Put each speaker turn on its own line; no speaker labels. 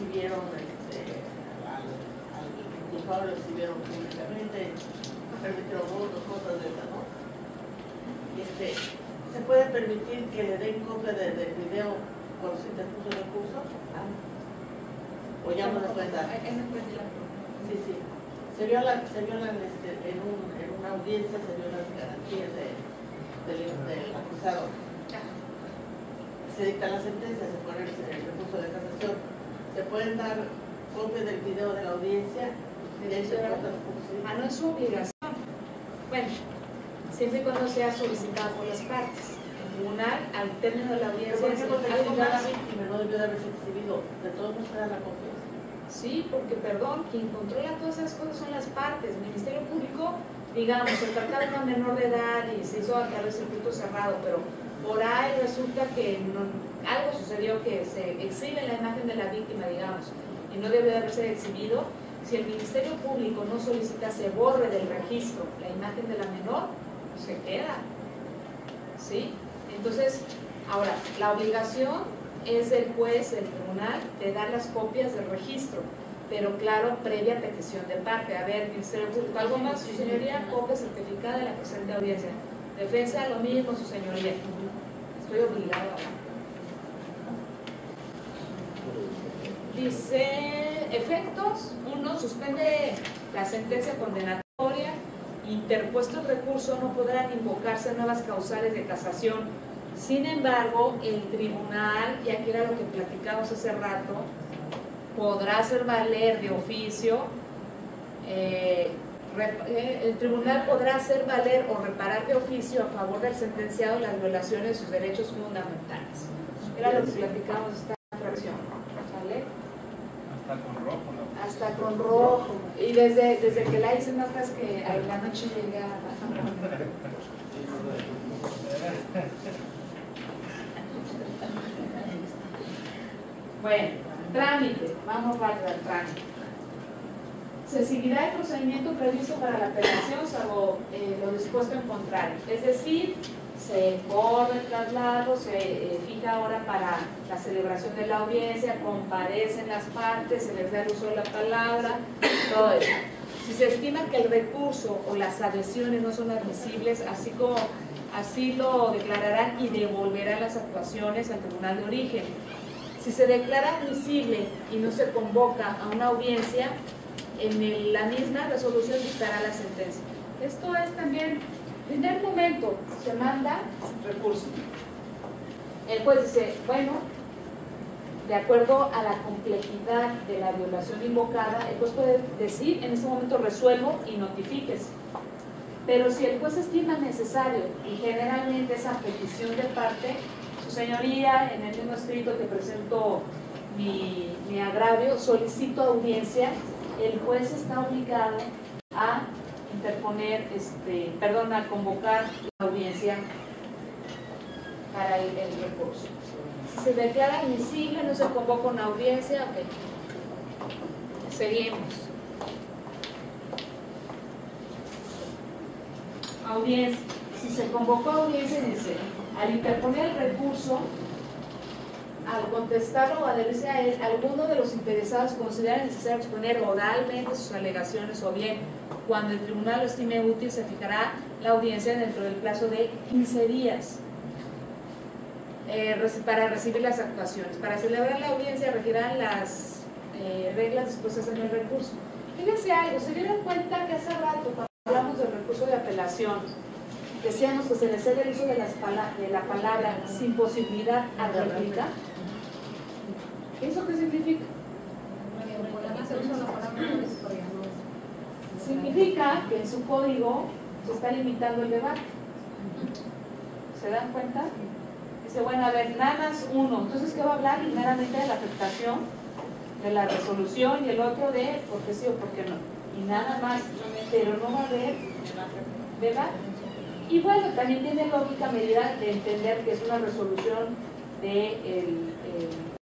exhibieron, este, al, culpable lo exhibieron públicamente, permitieron votos, cosas de esas, ¿no? Este, ¿Se puede permitir que le den copia de- del video cuando se interpuso el recurso? ¿O ya no dar?
No puede la-
Sí, sí. Se violan, se violan este, en, un, en una audiencia, se violan las garantías de, del, acusado. Se dicta la sentencia, se pone el recurso de casación. Se pueden dar copias del video de la audiencia de ese
Ah, no es su obligación. Bueno, siempre y cuando sea solicitado por las partes. El tribunal, al término de la audiencia,
¿Por
dice,
qué no se
algo más.
víctima? No debió de haberse exhibido. De todos modos, la copia.
Sí, porque, perdón, quien controla todas esas cosas son las partes. El Ministerio Público, digamos, se trataba de una menor de edad y se hizo a través del circuito cerrado, pero por ahí resulta que algo sucedió que se exhibe la imagen de la víctima, digamos, y no debe de haberse exhibido. Si el Ministerio Público no solicita se borre del registro la imagen de la menor, se queda. ¿Sí? Entonces, ahora, la obligación es del juez, del tribunal, de dar las copias del registro, pero claro, previa petición de parte. A ver, algo más, su señoría, copia certificada de la presente audiencia. Defensa, lo mismo, su señoría. Estoy obligado a hablar. Dice, efectos, uno, suspende la sentencia condenatoria, interpuesto el recurso, no podrán invocarse nuevas causales de casación. Sin embargo, el tribunal, y aquí era lo que platicamos hace rato, podrá hacer valer de oficio, eh, eh, el tribunal podrá hacer valer o reparar de oficio a favor del sentenciado las violaciones de sus derechos fundamentales. Era lo que platicamos esta fracción, ¿sale?
Hasta con rojo, ¿no?
Hasta con rojo. Y desde, desde que la hice notas que a la noche llega Bueno, trámite, vamos rápido al trámite. Se seguirá el procedimiento previsto para la apelación salvo eh, lo dispuesto en contrario. Es decir, se borra el traslado, se eh, fija hora para la celebración de la audiencia, comparecen las partes, se les da el uso de la palabra, todo eso. Si se estima que el recurso o las adhesiones no son admisibles, así como así lo declararán y devolverán las actuaciones al tribunal de origen. Si se declara admisible y no se convoca a una audiencia, en la misma resolución dictará la sentencia. Esto es también, primer momento, se manda recurso. El juez dice, bueno, de acuerdo a la complejidad de la violación invocada, el juez puede decir, en este momento resuelvo y notifiques. Pero si el juez estima necesario, y generalmente esa petición de parte, su señoría, en el mismo escrito que presento mi, mi agravio, solicito audiencia, el juez está obligado a interponer, este, perdón, a convocar la audiencia para el, el recurso. Si se declara admisible, no se convoca una audiencia, ok. Seguimos. Audiencia. Si se convocó audiencia, dice, al interponer el recurso, al contestarlo o adherirse a él, alguno de los interesados considera necesario exponer oralmente sus alegaciones o bien, cuando el tribunal lo estime útil, se fijará la audiencia dentro del plazo de 15 días eh, para recibir las actuaciones. Para celebrar la audiencia regirán las eh, reglas dispuestas en el recurso. Fíjense algo, ¿se dieron cuenta que hace rato cuando hablamos del recurso de apelación, decíamos que se le cede el uso de, las de la palabra sin posibilidad a réplica? ¿Eso qué significa? Significa que en su código se está limitando el debate. ¿Se dan cuenta? Dice, bueno, a ver, nada más uno. Entonces, ¿qué va a hablar? Primeramente de la afectación, de la resolución y el otro de por qué sí o por qué no. Y nada más, pero no va a haber debate. Y bueno, también tiene lógica medida de entender que es una resolución de el- el-